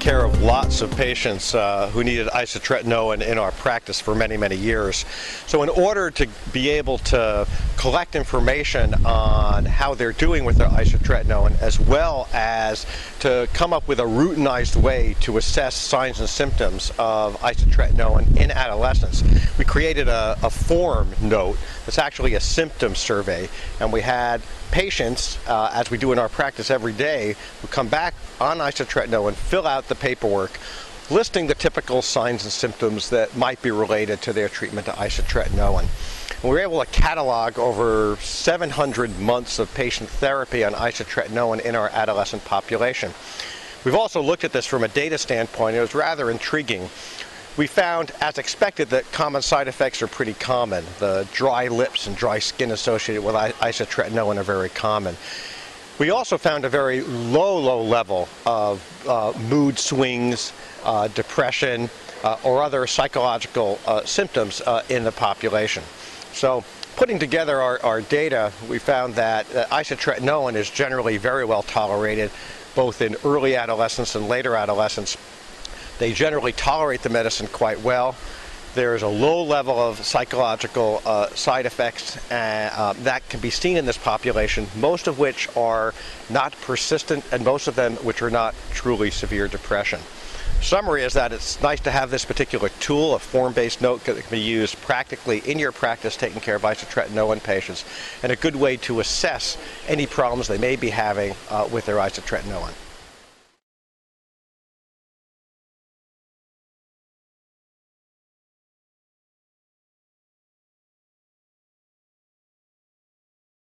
care of lots of patients uh, who needed isotretinoin in our practice for many, many years. So in order to be able to collect information on how they're doing with their isotretinoin, as well as to come up with a routinized way to assess signs and symptoms of isotretinoin in adolescents, we created a, a form note that's actually a symptom survey, and we had patients, uh, as we do in our practice every day, who come back on isotretinoin, fill out the paperwork, listing the typical signs and symptoms that might be related to their treatment to isotretinoin. And we were able to catalog over 700 months of patient therapy on isotretinoin in our adolescent population. We've also looked at this from a data standpoint. It was rather intriguing. We found, as expected, that common side effects are pretty common. The dry lips and dry skin associated with isotretinoin are very common. We also found a very low, low level of uh, mood swings, uh, depression, uh, or other psychological uh, symptoms uh, in the population. So putting together our, our data, we found that uh, isotretinoin is generally very well tolerated, both in early adolescence and later adolescence. They generally tolerate the medicine quite well. There is a low level of psychological uh, side effects uh, uh, that can be seen in this population, most of which are not persistent and most of them which are not truly severe depression. Summary is that it's nice to have this particular tool, a form-based note that can be used practically in your practice taking care of isotretinoin patients, and a good way to assess any problems they may be having uh, with their isotretinoin.